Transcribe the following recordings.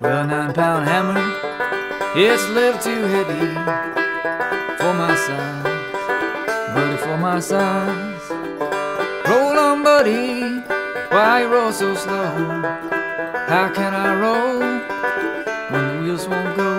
Well, nine pound hammer, it's a little too heavy for my size, buddy, for my size. Roll on, buddy, why you roll so slow? How can I roll when the wheels won't go?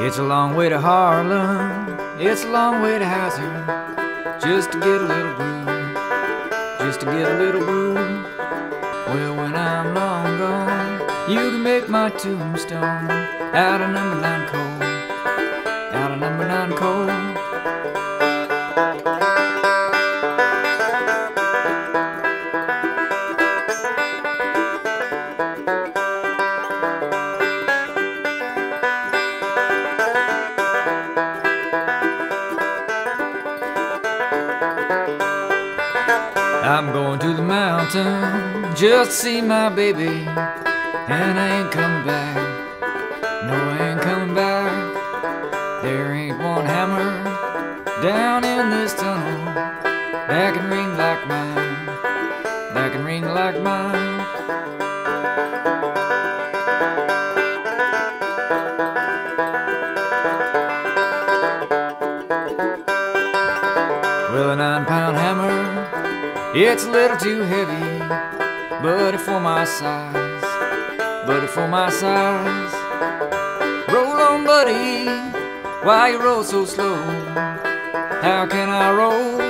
It's a long way to Harlan, it's a long way to Hazard, just to get a little brew, just to get a little brew. Well, when I'm long gone, you can make my tombstone out of number nine coal, out of number nine coal. I'm going to the mountain just to see my baby, and I ain't coming back. No, I ain't coming back. There ain't one hammer down in this tunnel that can ring like mine, that can ring like mine. Well, a nine pound hammer, it's a little too heavy, but for my size, but for my size. Roll on, buddy, why you roll so slow? How can I roll